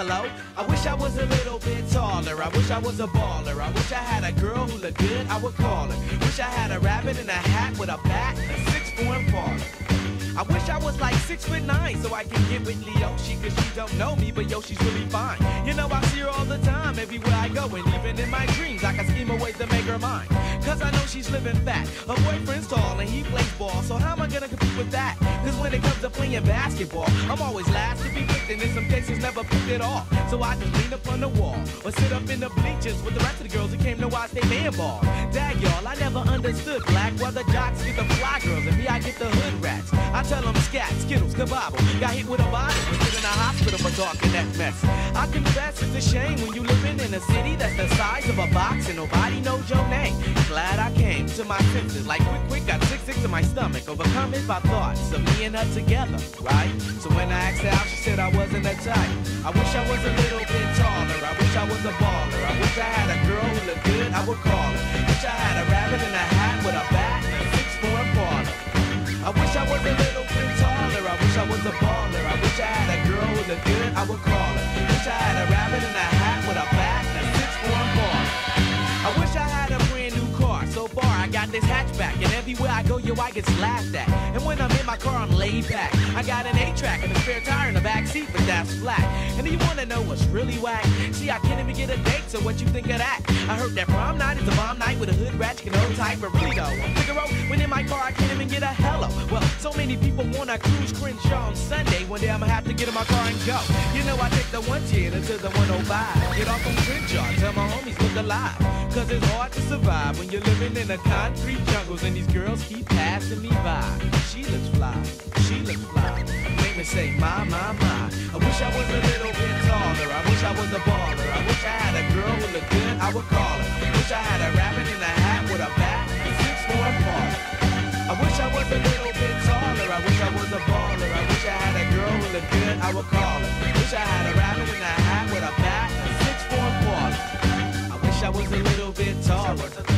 Hello? I wish I was a little bit taller. I wish I was a baller. I wish I had a girl who looked good, I would call her. Wish I had a rabbit in a hat with a bat and a six form baller. I wish I was like six foot nine so I can get with Leoshi cause she don't know me, but yo, she's really fine. You know, I see her all the time everywhere I go, and even in my dreams, I can scheme a way to make her mine. Cause I know she's living fat. Her boyfriend's tall and he plays ball, so how am I gonna compete with that? Cause when it comes to playing basketball, I'm always last never picked at all. So I just lean up on the wall or sit up in the bleachers with the rest of the girls who came to watch they man ball. Dag y'all, I never understood black why the jocks get the fly girls and me I get the hood rats. I tell them scat, skittles, kabobble. Got hit with a bottle, was in a hospital for talking that mess. I confess it's a shame when you living in a city that's the size of a box and nobody knows your name. Glad I came to my senses, like quick, quick, got sick, sick to my stomach. Overcome it by thoughts of me and her together, right? So when I asked her out, she said I wasn't a type. I wish I was a little bit taller. I wish I was a baller. I wish I had a girl who looked good, I would call her. Was a baller. I wish I had a girl with a good, I would call her. Wish I had a rabbit in this hatchback, and everywhere I go, yo, I get laughed at. And when I'm in my car, I'm laid back. I got an 8-track and a spare tire in the back seat, but that's flat. And do you wanna know what's really whack? See, I can't even get a date, so what you think of that? I heard that prom night is a bomb night with a hood ratchet and old type, but really though, I'm Figaro, when in my car, I can't even get a hello. Well, so many people wanna cruise Crenshaw on Sunday. One day I'ma have to get in my car and go. You know, I take the 110 until the 105. Get off on Crenshaw, tell my homies look alive. Cause it's hard to survive when you're living in the concrete jungles and these girls keep passing me by. She looks fly, she looks fly. Make me say, my, my, my. I wish I was a little bit taller. I wish I was a baller. I wish I had a girl who looked good, I would call her. Wish I had a rabbit in a hat with a bat and six for a. I wish I was a little bit taller. I wish I was a baller. I wish I had a girl who looked good, I would call her. Wish I had a rabbit in a hat with a bat and six for a baller. I wish I was a little bit taller.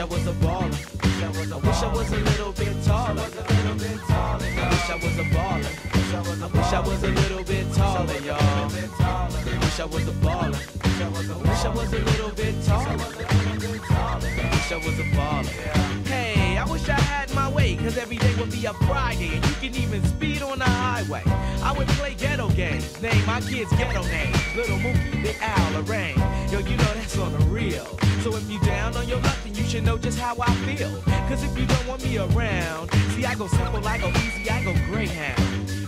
I was a baller. I wish I was a little bit taller. I wish I was a baller. I wish I was a little bit taller, y'all. I wish I was a baller. I wish I was a little bit taller. I wish I was a baller. Hey, I wish I had my way, cause every day would be a Friday, and you can even speed on the highway. I would play ghetto games, name my kids ghetto names. Little Mookie, Big Al, Lorraine. Yo, you know that's on the real. Should know just how I feel. Cause if you don't want me around, see, I go simple, I go easy, I go Greyhound.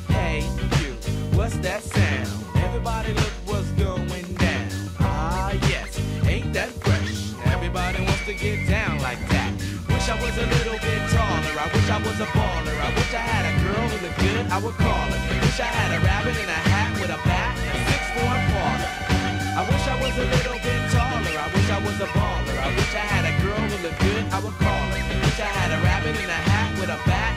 Hey, you, what's that sound? Everybody look what's going down. Ah, yes, ain't that fresh? Everybody wants to get down like that. Wish I was a little bit taller. I wish I was a baller. I wish I had a girl who looked good, I would call her. Wish I had a rabbit in a hat with a bat and six for a. I wish I was a little bit was a baller. I wish I had a girl who looked good, I would call her. Wish I had a rabbit in a hat with a bat